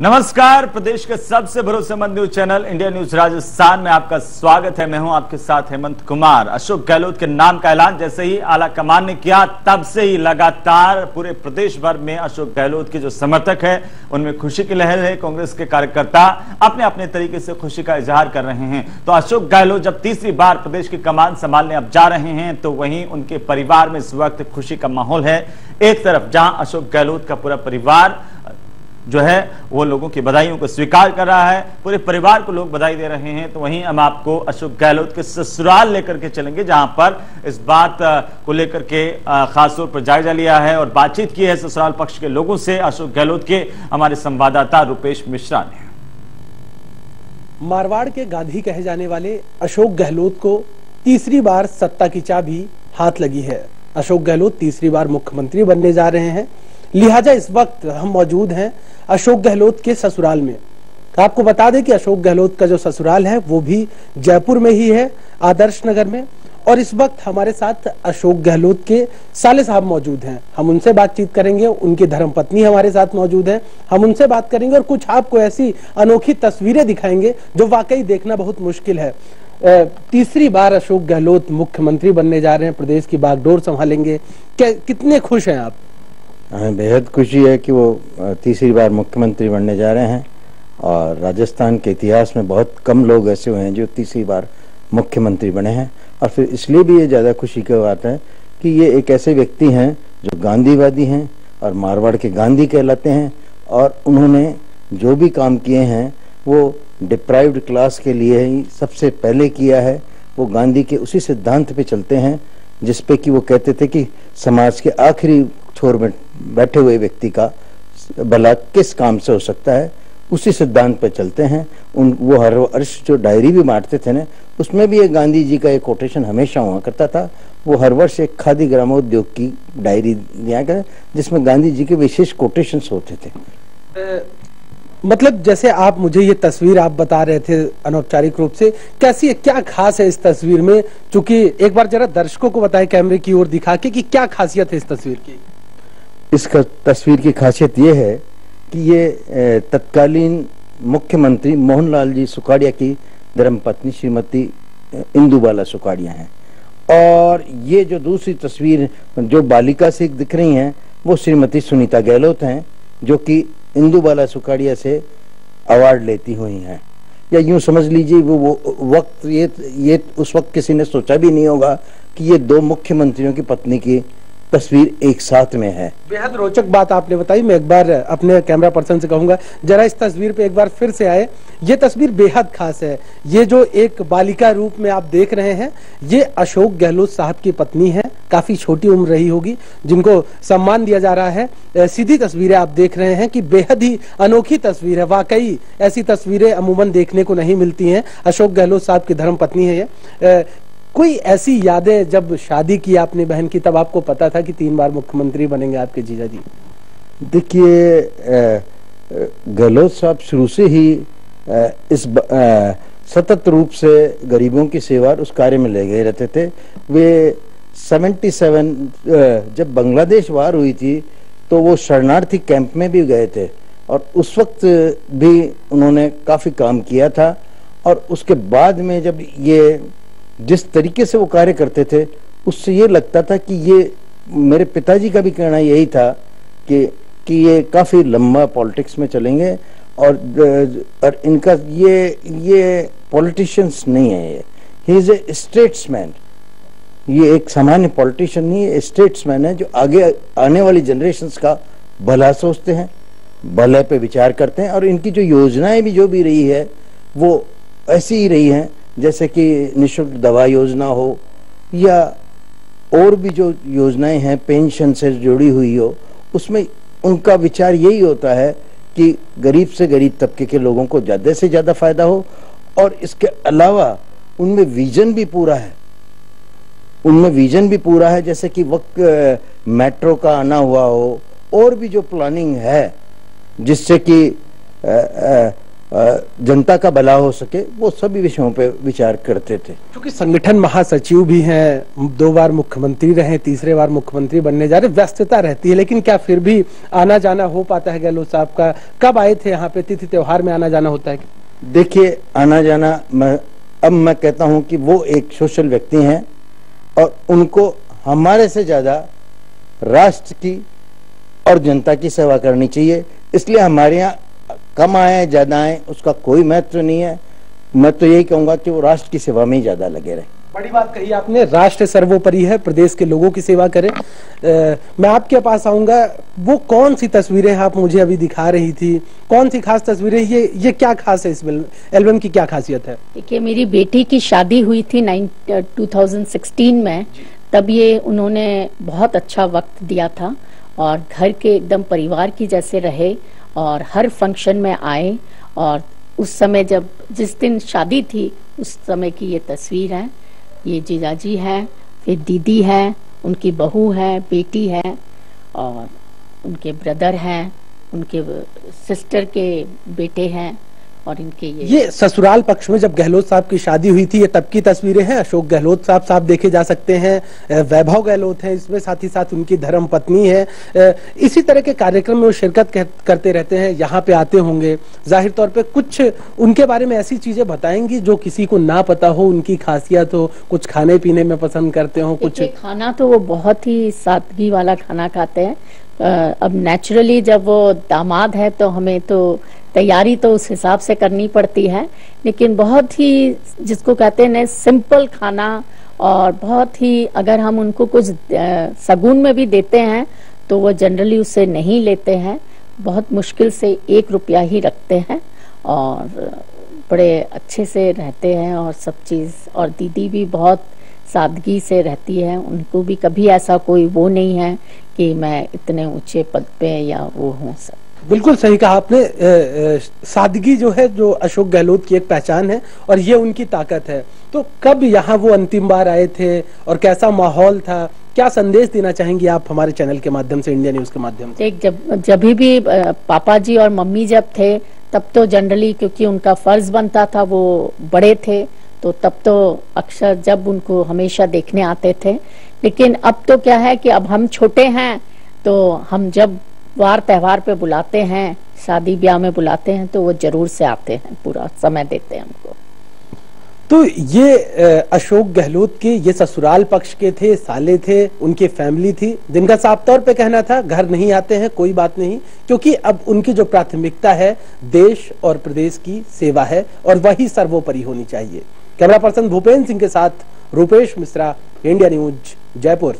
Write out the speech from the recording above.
नमस्कार, प्रदेश के सबसे भरोसेमंद news channel India news Rajasthan में आपका स्वागत है। मैं हूँ आपके साथ हेमंत कुमार। अशोक गहलोत के नाम का ऐलान जैसे ही आला कमान ने किया, तब से ही लगातार पूरे प्रदेश भर में अशोक गहलोत के जो समर्थक है, उनमें खुशी की लहर है। कांग्रेस के कार्यकर्ता अपने अपने तरीके से खुशी का इजहार कर रहे हैं। तो अशोक गहलोत जब तीसरी बार प्रदेश की कमान संभालने अब जा रहे हैं तो वहीं उनके परिवार में इस वक्त खुशी का माहौल है। एक तरफ़ जहाँ अशोक गहलोत का पूरा परिवार जो है, वो लोगों की बधाइयों को स्वीकार कर रहा है। पूरे परिवार को लोग बधाई दे रहे हैं। तो वहीं हम आपको अशोक गहलोत के ससुराल लेकर के चलेंगे, जहाँ पर इस बात को लेकर के खासतौर पर जायजा लिया है और बातचीत की है ससुराल पक्ष के लोगों से अशोक गहलोत के हमारे संवाददाता रुपेश मिश्रा ने। मारवाड़ के गांधी कहे जाने वाले अशोक गहलोत को तीसरी बार सत्ता की चाबी हाथ लगी है। अशोक गहलोत तीसरी बार मुख्यमंत्री बनने जा रहे हैं। लिहाजा इस वक्त हम मौजूद हैं अशोक गहलोत के ससुराल में। आपको बता दें कि अशोक गहलोत का जो ससुराल है, वो भी जयपुर में ही है, आदर्श नगर में। और इस वक्त हमारे साथ अशोक गहलोत के साले साहब मौजूद हैं। हम उनसे बातचीत करेंगे, उनकी धर्मपत्नी हमारे साथ मौजूद हैं। हम उनसे बात करेंगे और कुछ आपको ऐसी अनोखी तस्वीरें दिखाएँगे जो वाकई देखना बहुत मुश्किल है। तीसरी बार अशोक गहलोत मुख्यमंत्री बनने जा रहे हैं, प्रदेश की बागडोर संभालेंगे। कितने खुश हैं आप? हमें बेहद खुशी है कि वो तीसरी बार मुख्यमंत्री बनने जा रहे हैं और राजस्थान के इतिहास में बहुत कम लोग ऐसे हुए हैं जो तीसरी बार मुख्यमंत्री बने हैं। और फिर इसलिए भी ये ज़्यादा खुशी की बात है कि ये एक ऐसे व्यक्ति हैं जो गांधीवादी हैं और मारवाड़ के गांधी कहलाते हैं और उन्होंने जो भी काम किए हैं, वो डिप्राइव्ड क्लास के लिए ही सबसे पहले किया है। वो गांधी के उसी सिद्धांत पे चलते हैं जिसपे कि वो कहते थे कि समाज के आखिरी छोर में बैठे हुए व्यक्ति का भला किस काम से हो सकता है, उसी सिद्धांत पर चलते हैं। उन, वो हर वर्ष जो डायरी भी बांटते थे ना, उसमें भी एक गांधी जी का एक कोटेशन हमेशा हुआ करता था। वो हर वर्ष एक खादी ग्रामोद्योग की डायरी दिया गया, जिसमें गांधी जी के विशेष कोटेशन होते थे। मतलब जैसे आप मुझे ये तस्वीर आप बता रहे थे अनौपचारिक रूप से, कैसी है क्या खास है इस तस्वीर में? चूँकि एक बार जरा दर्शकों को बताएँ, कैमरे की ओर दिखा के कि क्या खासियत है इस तस्वीर की? इस तस्वीर की खासियत ये है कि ये तत्कालीन मुख्यमंत्री मोहनलाल जी सुकाड़िया की धर्मपत्नी श्रीमती इंदुबाला सुकाड़िया हैं। और ये जो दूसरी तस्वीर जो बालिका से दिख रही हैं वो श्रीमती सुनीता गहलोत हैं जो कि इंदुबाला सुकाड़िया से अवार्ड लेती हुई हैं। या यूँ समझ लीजिए वो, वो वक्त ये ये उस वक्त किसी ने सोचा भी नहीं होगा कि ये दो मुख्यमंत्रियों की पत्नी की तस्वीर एक साथ में है। बेहद रोचक बात आपने बताई। मैं एक बार अपने कैमरा पर्सन से कहूँगा, जरा इस तस्वीर पे एक बार फिर से आए। ये तस्वीर बेहद खास है। ये जो एक बालिका रूप में आप देख रहे हैं, ये अशोक गहलोत साहब की पत्नी है। काफ़ी छोटी उम्र रही होगी, जिनको सम्मान दिया जा रहा है। सीधी तस्वीरें आप देख रहे हैं कि बेहद ही अनोखी तस्वीर है। वाकई ऐसी तस्वीरें अमूमन देखने को नहीं मिलती हैं। अशोक गहलोत साहब की धर्म पत्नी है ये। कोई ऐसी यादें जब शादी की आपने बहन की, तब आपको पता था कि तीन बार मुख्यमंत्री बनेंगे आपके जीजा जी देखिए गहलोत साहब शुरू से ही इस सतत रूप से गरीबों की सेवा उस कार्य में ले गए रहते थे। वे 77 जब बांग्लादेश वार हुई थी तो वो शरणार्थी कैंप में भी गए थे और उस वक्त भी उन्होंने काफ़ी काम किया था और उसके बाद में जब ये जिस तरीके से वो कार्य करते थे, उससे ये लगता था कि ये मेरे पिताजी का भी कहना यही था कि कि ये काफ़ी लंबा पॉलिटिक्स में चलेंगे और और इनका ये ये पॉलिटिशियंस नहीं है ये। ही इज़ ए स्टेट्समैन ये एक सामान्य पॉलिटिशियन नहीं है स्टेट्समैन है जो आगे, आने वाली जनरेशन का भला सोचते हैं, भले पे विचार करते हैं और इनकी जो योजनाएँ भी जो भी रही है, वो ऐसी ही रही हैं जैसे कि निशुल्क दवा योजना हो या और भी जो योजनाएँ हैं, पेंशन से जुड़ी हुई हो, उसमें उनका विचार यही होता है कि गरीब से गरीब तबके के लोगों को ज़्यादा से ज़्यादा फ़ायदा हो और इसके अलावा उनमें विजन भी पूरा है। उनमें विजन भी पूरा है, जैसे कि वक्त मेट्रो का आना हुआ हो, और भी जो प्लानिंग है, जिससे कि जनता का भला हो सके वो सभी विषयों पे विचार करते थे। क्योंकि संगठन महासचिव भी हैं दो बार मुख्यमंत्री रहे तीसरे बार मुख्यमंत्री बनने जा रहे व्यस्तता रहती है लेकिन क्या फिर भी आना जाना हो पाता है गहलोत साहब का? कब आए थे यहाँ पे? तिथि त्योहार में आना जाना होता है देखिए आना जाना मैं अब मैं कहता हूँ कि वो एक सोशल व्यक्ति हैं और उनको हमारे से ज़्यादा राष्ट्र की और जनता की सेवा करनी चाहिए। इसलिए हमारे यहाँ कम आए ज़्यादा आए उसका कोई महत्व नहीं है। मैं तो यही कहूँगा कि वो राष्ट्र की सेवा में ही ज़्यादा लगे रहे। बड़ी बात कही आपने राष्ट्र सर्वोपरि है प्रदेश के लोगों की सेवा करें। आ, मैं आपके पास आऊँगा वो कौन सी तस्वीरें आप मुझे अभी दिखा रही थी? कौन सी खास तस्वीरें? ये ये क्या खास है इस एल्बम की क्या खासियत है? देखिए मेरी बेटी की शादी हुई थी नाइन टू में। तब ये उन्होंने बहुत अच्छा वक्त दिया था और घर के एकदम परिवार की जैसे रहे और हर फ़ंक्शन में आए और उस समय जब, जिस दिन शादी थी, उस समय की ये तस्वीर है। ये जीजाजी है, फिर दीदी है, उनकी बहू है, बेटी है और उनके ब्रदर हैं, उनके सिस्टर के बेटे हैं। और इनके ये ये ससुराल पक्ष में जब गहलोत साहब की शादी हुई थी ये तब की तस्वीरें हैं। अशोक गहलोत साहब साहब देखे जा सकते हैं। वैभव गहलोत हैं इसमें साथ ही साथ उनकी धर्म पत्नी है। इसी तरह के कार्यक्रम में वो शिरकत करते रहते हैं यहाँ पे आते होंगे। ज़ाहिर तौर पर कुछ उनके बारे में ऐसी चीज़ें बताएँगी जो किसी को ना पता हो उनकी खासियत हो। कुछ खाने पीने में पसंद करते हो कुछ खाना तो वो बहुत ही सादगी वाला खाना खाते हैं। अब नेचुरली जब वो दामाद है तो हमें तो तैयारी तो उस हिसाब से करनी पड़ती है। लेकिन बहुत ही, जिसको कहते हैं सिंपल खाना और बहुत ही अगर हम उनको कुछ सगुन में भी देते हैं तो वो जनरली उसे नहीं लेते हैं। बहुत मुश्किल से एक रुपया ही रखते हैं और बड़े अच्छे से रहते हैं और सब चीज़, और दीदी भी बहुत सादगी से रहती है। उनको भी कभी ऐसा कोई वो नहीं है कि मैं इतने ऊँचे पद पे या वो हूँ सब। बिल्कुल सही कहा आपने। सादगी जो है जो अशोक गहलोत की एक पहचान है और ये उनकी ताकत है। तो कब यहाँ वो अंतिम बार आए थे और कैसा माहौल था? क्या संदेश देना चाहेंगे आप हमारे चैनल के माध्यम से इंडिया न्यूज़ के माध्यम से? जब जब भी पापा जी और मम्मी जब थे तब तो जनरली क्योंकि उनका फ़र्ज़ बनता था वो बड़े थे तो तब तो अक्सर जब उनको हमेशा देखने आते थे लेकिन अब तो क्या है कि अब हम छोटे हैं तो हम जब वार त्योहार पे बुलाते हैं, शादी ब्याह में बुलाते हैं तो वो ज़रूर से आते हैं, पूरा समय देते हैं हमको। तो ये अशोक गहलोत के, ये ससुराल पक्ष के थे, साले थे, उनकी फैमिली थी, जिनका साफ़ तौर पे कहना था, घर नहीं आते हैं, कोई बात नहीं, क्योंकि अब उनकी जो प्राथमिकता है, देश और प्रदेश की सेवा है, और वही सर्वोपरि होनी चाहिए। कैमरा पर्सन भूपेन्द्र सिंह के साथ रूपेश मिश्रा इंडिया न्यूज़ जयपुर।